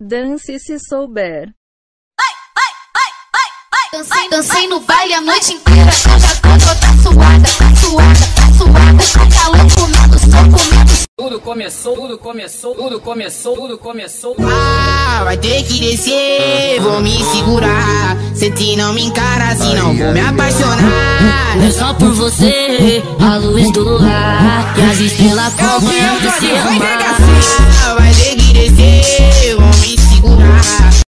Dance se souber. Dancei, dancei no baile a noite inteira. Eu já tô toda suada, tá suada, tá suada. Tá calor comendo, só comendo. Tudo começou, tudo começou, tudo começou, tudo começou. Ah, vai ter que descer, vou me segurar. Se ti não me encara, assim não vou me apaixonar. É só por você, a luz do luar E as estrelas confiando se amar Ah, vai ter que descer, vou me segurar.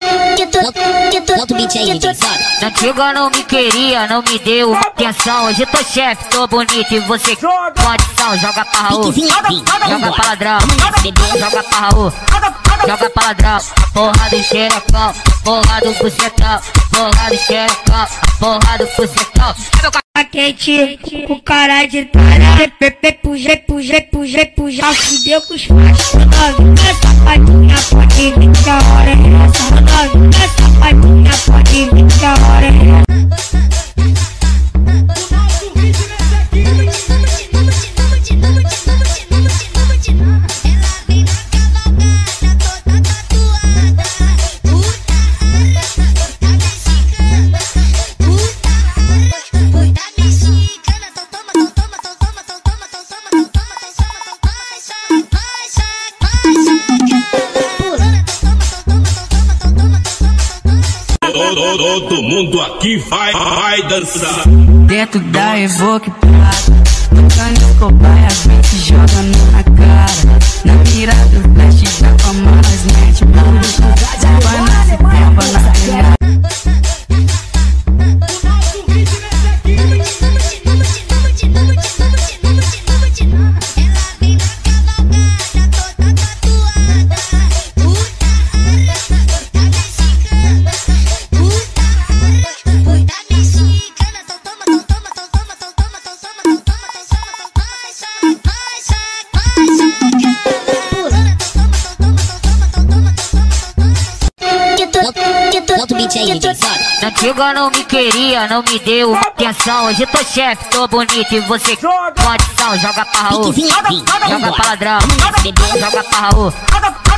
Bota o beat aí, DJ, sobe Antiga não me queria, não me deu atenção. Hoje tô chefe, tô bonito e você condição. Joga pra Raul, joga pra ladrão, joga pra Raul, joga pra ladrão. Porra do xerecão, porra do bucetão, porra do xerecão, porra do bucetão. Tá quente, com cara de talha. Pepe, puxa, puxa, puxa, puxa. Fudeu com os fachos. Novinha, safadinha, pode que hora é essa. Pode que hora é essa. Todo, todo mundo aqui vai, vai dançar. Dentro da Evoque Prata Tocando cobaia, vem te joga na cara. Na mira do flash da fama, as mete bunda Vai na Antiga não me queria, não me deu atenção. Hoje tô chefe, tô bonito e você condição. Joga pra Raul, joga pra ladrão, joga pra Raul,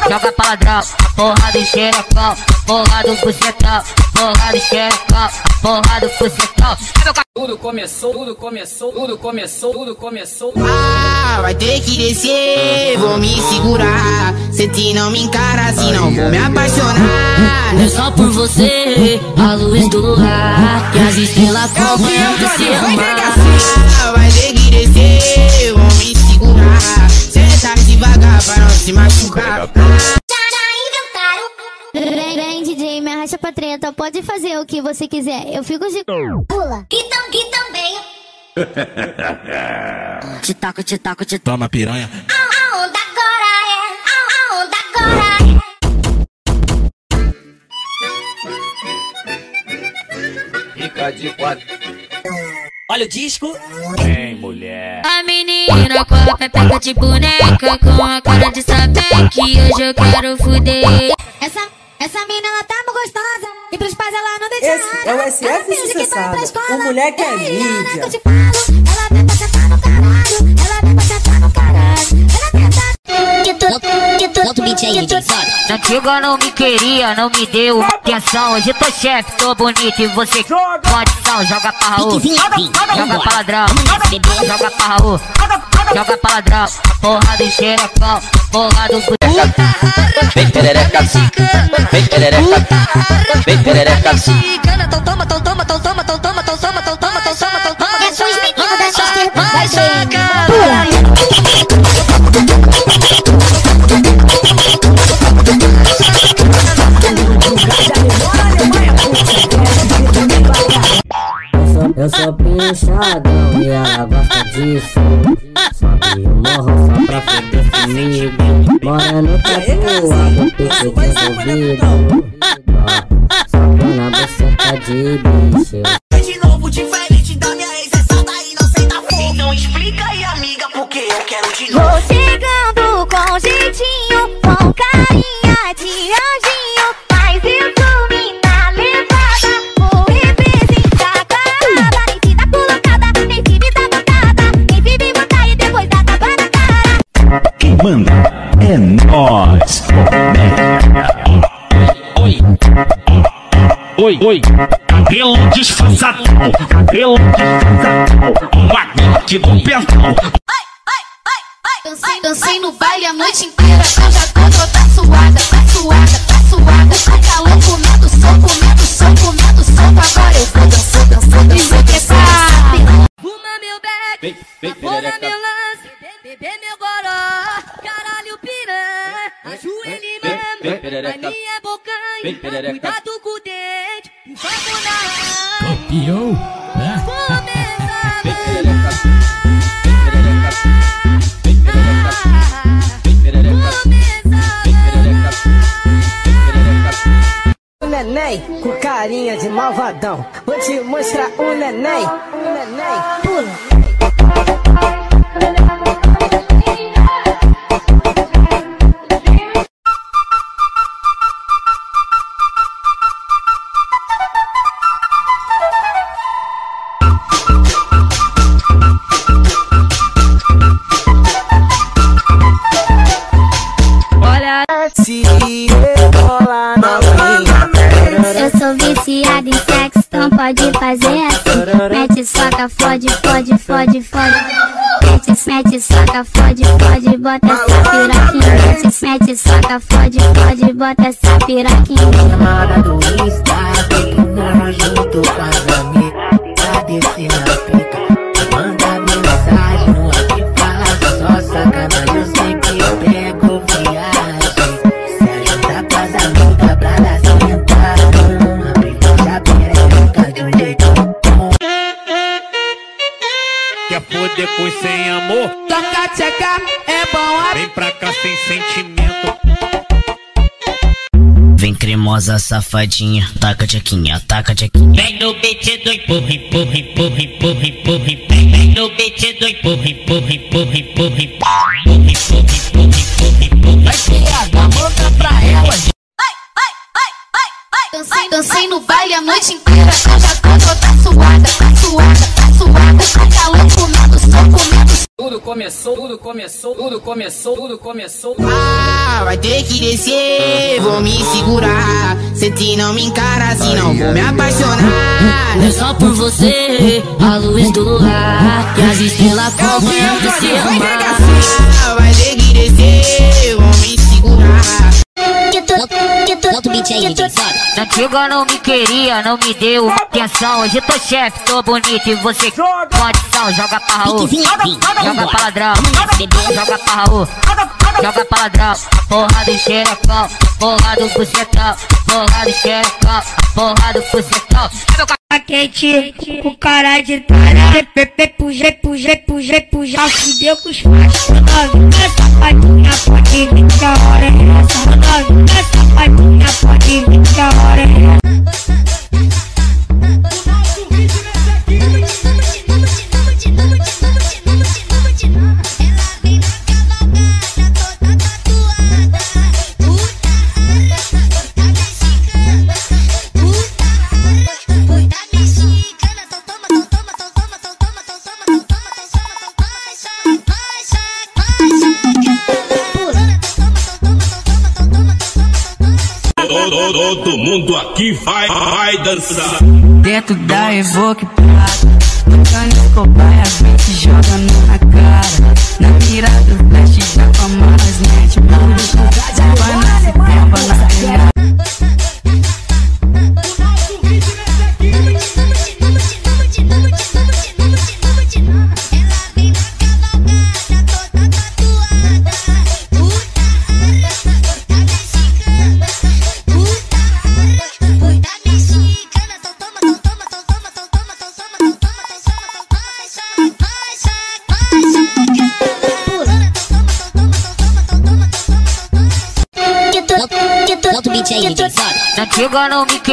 joga pra ladrão. Porra do xerecão, porra do bucetão, porra do xerecão, porra do bucetão. Tudo começou, tudo começou, tudo começou, tudo começou. Ah, vai ter que descer, vou me segurar. Se ti não me encara, assim não vou me apaixonar. É só por você, a luz do luar E as estrelas confiando se amar Ah, vai ter que descer, vou me segurar. Senta devagar pra não se machucar. Vem, vem, DJ, me arrasta pra treta. Pode fazer o que você quiser. Eu fico de. Pula. E, tam, e também. Te taco, te taco, te Toma piranha. A, a onda agora é. A, a onda agora é. De quatro. Olha o disco. A menina com a pepeca de boneca Com a cara de saber que hoje eu quero fuder Essa, essa mina, ela tá muito gostosa. E pros pais ela não deixa Esse nada. é o SF Ela finge que vai Sucessada. pra escola. O moleque é Ei, Ana, mídia. que te falo. Ela vem pra sentar no caralho. Ela Tá cheio de não me queria, não me deu atenção. Hoje tô chefe, tô bonito e você pode condição. Joga pra Raul, joga pra ladrão, joga pra Raul, joga pra ladrão. Porra do xerecão, porra do puta. Vem perereca, vem perereca, vem perereca. Então toma, então toma, então toma, então toma, toma, toma, toma, toma, toma, toma, toma. toma. É só os meninos Vai, saca! Eu sou pinchadão e ela gosta disso. Sobe o morro só pra foder comigo Mora no tatuado, pique desenvolvido Só na buceta de bicho. De novo, diferente da minha ex, essa daí não sei da fogo. Então explica aí, amiga, porque eu quero de novo. Oi, oi. Cabelo disfarçado, cabelo disfarçado. Glock no pentão. Dancei, dancei no baile a noite inteira. Eu já tô toda suada, tá suada, tá suada. Tá calor comendo som, comendo som, comendo som. Agora eu vou dançar, dançar, dançar, dançar. Fuma meu beck, afora meu perereca. A minha boca vem perereca. Cuidado com o dente, um né? fogo na. Copiou? Começa O neném com carinha de malvadão, vou te mostrar o neném. Fode, fode, bota essa piroquinha. Chamada do Insta, Vem cremosa safadinha, taca tchequinha, taca tchequinha. Vem no beat do empurra, empurra, empurra, empurra, empurra. Vem, vem no beat do empurra, empurra, empurra, empurra, empurra, empurra, empurra, empurra, empurra. Vai criada, manda pra elas. Dancei, dancei no baile a noite inteira. Começou, tudo começou, tudo começou, tudo começou. Ah, vai ter que descer, vou me segurar. Se ti não me encara, senão vou me apaixonar. É só por você, a luz do luar. E as estrelas confiam de se amar. Ah, vai ter que descer, vou me segurar. Outro beat aí, DJ, sobe. Na antiga não me queria, não me deu atenção. Hoje tô chefe, tô bonito e você condição. Joga pra Raul, joga pra ladrão, joga pra Raul, joga pra ladrão. Porra do xerecão, porra do bucetão, porra do xerecão, porra do bucetão. Tá quente, com cara de tara. Pepe, puje, puje, puje, puje. Já fudeu com os fachos. Novinha, safadinha, pode vir que a hora aqui vai, vai dançar. Dentro da Evoque Tocando cobaia,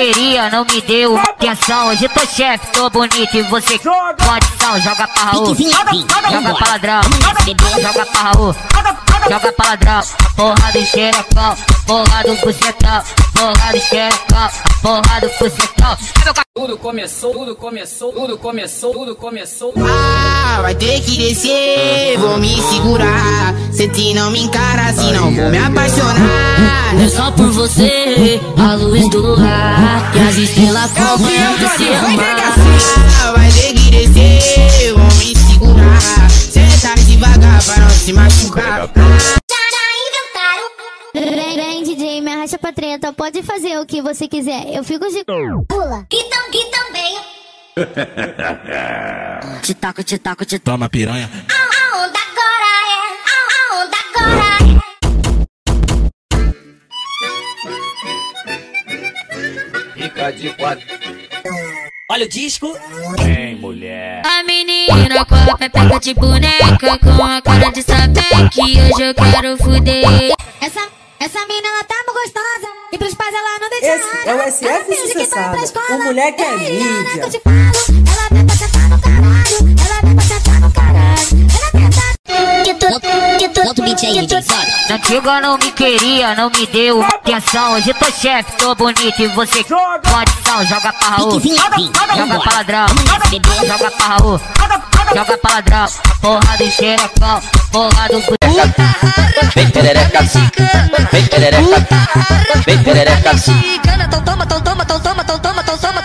queria, não me deu atenção. Hoje tô chefe, tô bonito e você condição. Joga pra Raul, joga pra ladrão, joga pra Raul, joga pra ladrão, porra do xerecão, porra do bucetão, porra do xerecão, porra do bucetão. Tudo começou, tudo começou, tudo começou, tudo começou. Ah, vai ter que descer, vou me segurar. Sente não me encara, senão vou me apaixonar. É só por você, a luz do luar, e as estrelas vão se amar. Ah, vai ter que devagar pra não se machucar. Vem, vem, DJ, me arrasta pra treta. Pode fazer o que você quiser. Eu fico de pula. Que tam, que também. Te taco, te te Toma piranha. A, a onda agora é. A, a onda agora é. Fica de quatro. Olha o disco. Vem, mulher. A menina com a pepeca de boneca Com a cara de saber que hoje eu quero fuder Essa, essa mina ela tá muito gostosa. E pros pais ela não deixa Esse é o Sucessada. escola. O moleque é mídia. Solta o beat aí, DJ, sobe antiga não me queria, não me deu atenção. Hoje tô chefe, tô bonito e você condição. Joga pra Raul, joga pra ladrão, joga pra Raul, joga pra ladrão. Porra do xerecão, porra do Vem perereca, vem perereca, vem perereca. Então toma, então toma, então toma, então toma, então toma,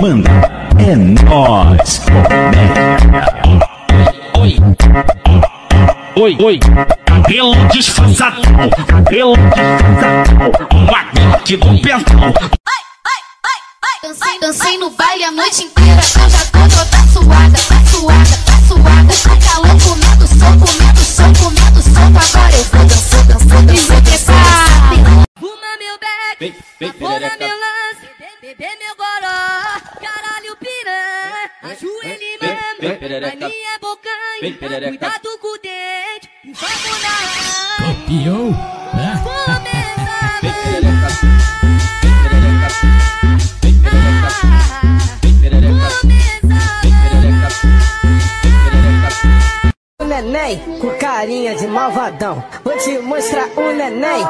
manda é nós. Oi. Oi, oi. Cabelo disfarçado. Cabelo disfarçado. Uma que do pentão. Dancei, dancei no baile a noite inteira. Eu já tô toda suada, tá suada, tá suada. Tá calor comendo som, comendo som, comendo som. Agora eu vou dançar, dançar, dançar, dançar. Fuma meu beck, Vem, vem fora perereca. meu perereca. A minha bocanha, Vem, perereca. cuidado com o dente. Vamos na Campeão. Começa, Vem perereca, vem perereca, vem perereca, vem perereca, vem perereca, vem perereca. O neném com carinha de malvadão. Vou te mostrar. O neném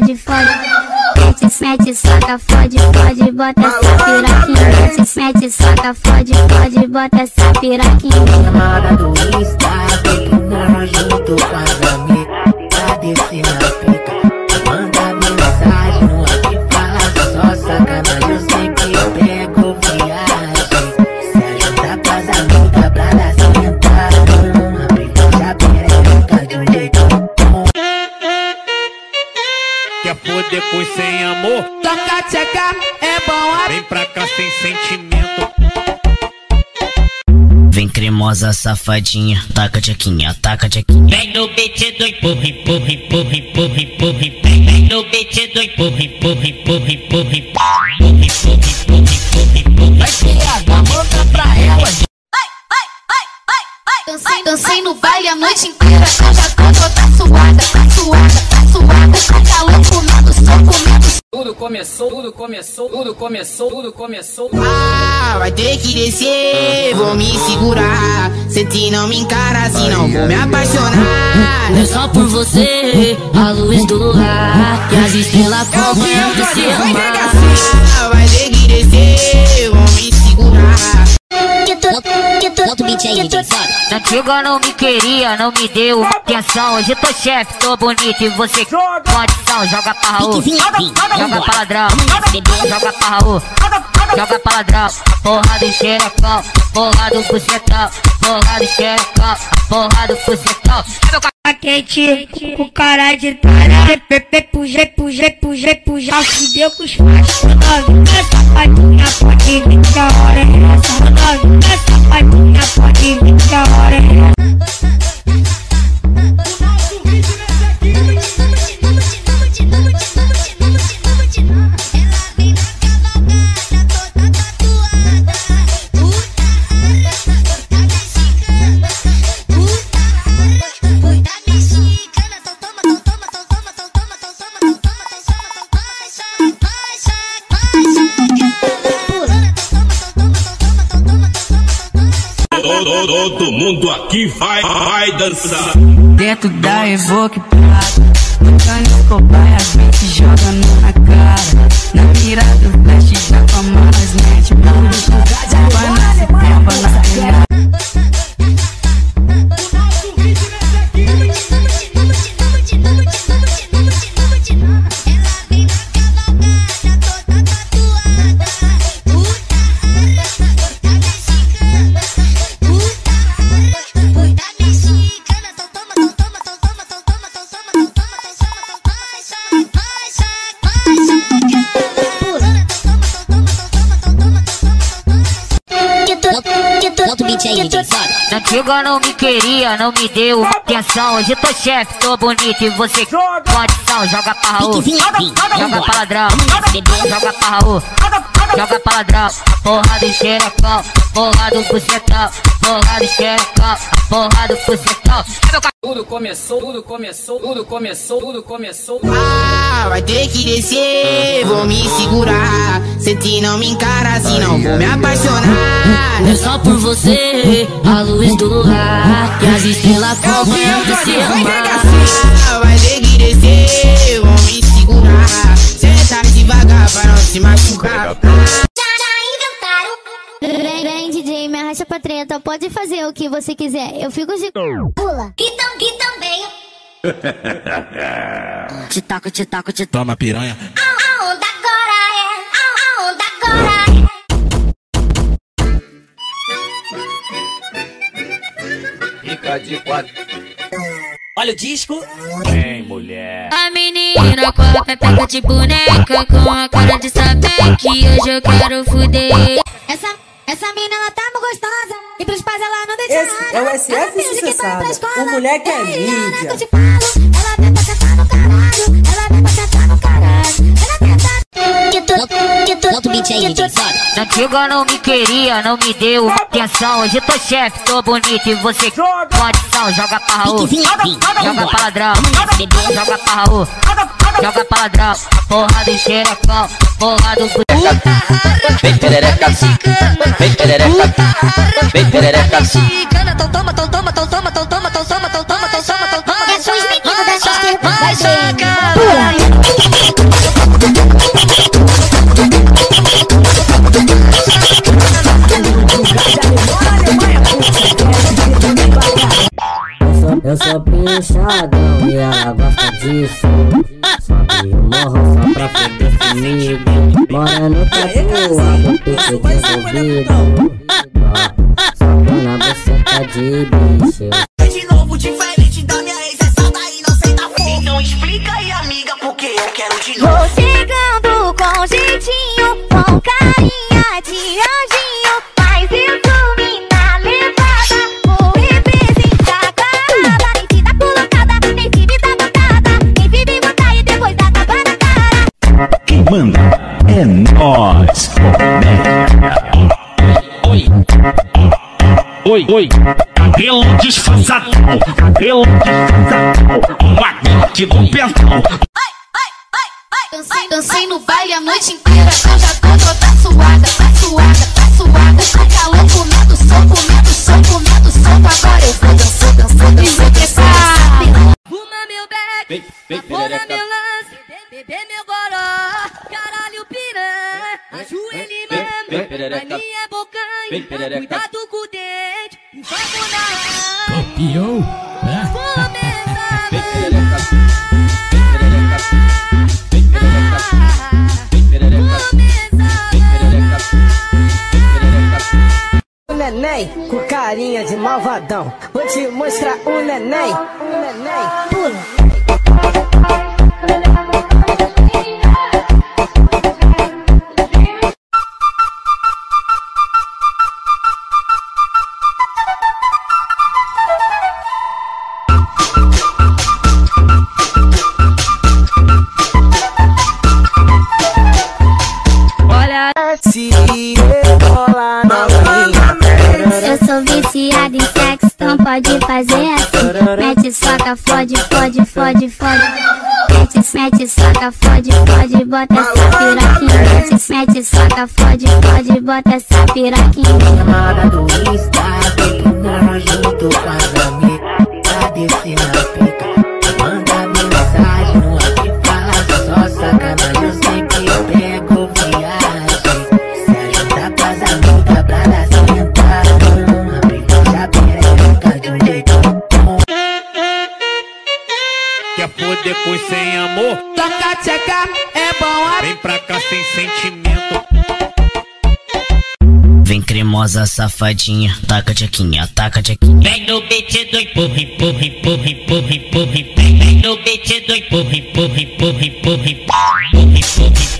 fode, fode. Mete, mete soca, fode, fode, bota essa piroquinha. Mete, mete soca, fode, fode, bota essa piroquinha. Chamada do Insta, depois sem amor. Toca tcheca, é bom. Vem pra cá sem sentimento. Vem cremosa safadinha, taca tchequinha, taca tchequinha. Vem no beat do empurra, empurra, empurra, empurra, empurra. Vem no beat do empurra, empurra, empurra, empurra, empurra. Empurra, empurra, empurra, empurra. Vai criada, manda pra ela. Dancei, dancei no baile a noite inteira. Cada canto tá suada, tá suada, tá suada. Tá calor comendo comendo. Tudo começou, tudo começou, tudo começou, tudo começou. Ah, vai ter que descer, vou me segurar. Se ti não me encara assim, não vou me apaixonar. É só por você, a luz do luar E as estrelas começam a se amar Ah, vai ter que descer, vou me segurar. Bota o beat aí, DJ? Antiga não me queria, não me deu atenção. Hoje tô chefe, tô bonito e você condição. Joga pra Raul, joga pra ladrão, joga pra Raul, joga pra ladrão. Porra do xerecão, porra do bucetão, porra do xerecão, porra do bucetão. Tá quente, com cara de tara. Pepe, puje, puje, puje. Já se deu com os fachos. Pode vir é essa. Pode vir é essa. Dentro da Evoque Não me queria, não me deu atenção. Hoje tô chefe, tô bonito e você condição. Joga pra Raul, joga pra ladrão, joga pra Raul, joga pra ladrão. Porra do xerecão, porra do bucetão, porra do xerecão, porra do bucetão. Tudo começou, tudo começou, tudo começou, tudo começou. Ah, vai ter que descer, vou me segurar. Se ti não me encara assim, não vou me apaixonar. É só por você, a luz do luar E as estrelas começam a se amar Ah, vai ter que descer, vou me segurar. Devagar pra não se machucar. Vem, vem, DJ, me arrasta pra treta. Pode fazer o que você quiser. Eu fico de pula. E, tam, e também. Te taco, te taco, te Toma piranha. A, a onda agora é. A, a onda agora é. Fica de quatro. Olha o disco. Vem, mulher. A menina com a pepeca de boneca Com a cara de saber que hoje eu quero fuder Essa, essa mina, ela tá muito gostosa. E pros pais ela não deixa Esse é o nada. SF escola. O moleque é mídia. Bota o beat aí, não me queria, não me deu atenção. Hoje tô chefe, tô bonito e você pode sal Joga pra Raul, joga pra ladrão, joga pra Raul, joga pra ladrão. Porra do xerecão, porra do Vem perereca, vem perereca, vem perereca. Então toma, então toma, então toma, então toma, então toma, então toma, então toma, então toma. É só os meninos da Sister Vai socar. Na de novo, diferente da minha ex, essa daí não sei da fogo. Então explica aí, amiga, porque eu quero de novo. Vou chegando com jeitinho, com carinha de anjinho. Mas isso me dá levada. Vou representar carada. Nem dá colocada, nem dá botada. Se me botar e depois tapa na cara. Quem manda é nós. Oi, oi, oi. cabelo disfarçadão, cabelo disfarçadão, uma Glock do pentão. Dancei, dancei no baile a noite inteira. Eu já tô toda suada, tá suada, tá suada. Tá calor comendo som, comendo som, comendo som. Agora eu vou dançar, dançar, dançar, dançar. Fuma meu beck, apora meu lance, bebê meu goró, caralho piranha, ajoelha e mama, a minha bocanha, cuidado com o dente, na Campeão. O neném com carinha de malvadão. Vou te mostrar o neném. O neném pula. Viciada em sexo, então pode fazer assim. Mete soca, fode, fode, fode, fode. Mete, mete soca, fode, fode, bota essa piroquinha. Mete, mete soca, fode, fode, bota essa piroquinha. Chamada do Insta, pequena junto com as amigas. Descer Com sem amor? Toca tcheca, é bom Vem pra cá sem sentimento. Vem cremosa safadinha, taca tchequinha, taca tchequinha. Vem no beat do empurra, empurra, empurra, empurra, empurra. Vem, vem no beat do empurra, empurra, empurra, empurra, empurra, empurra, empurra.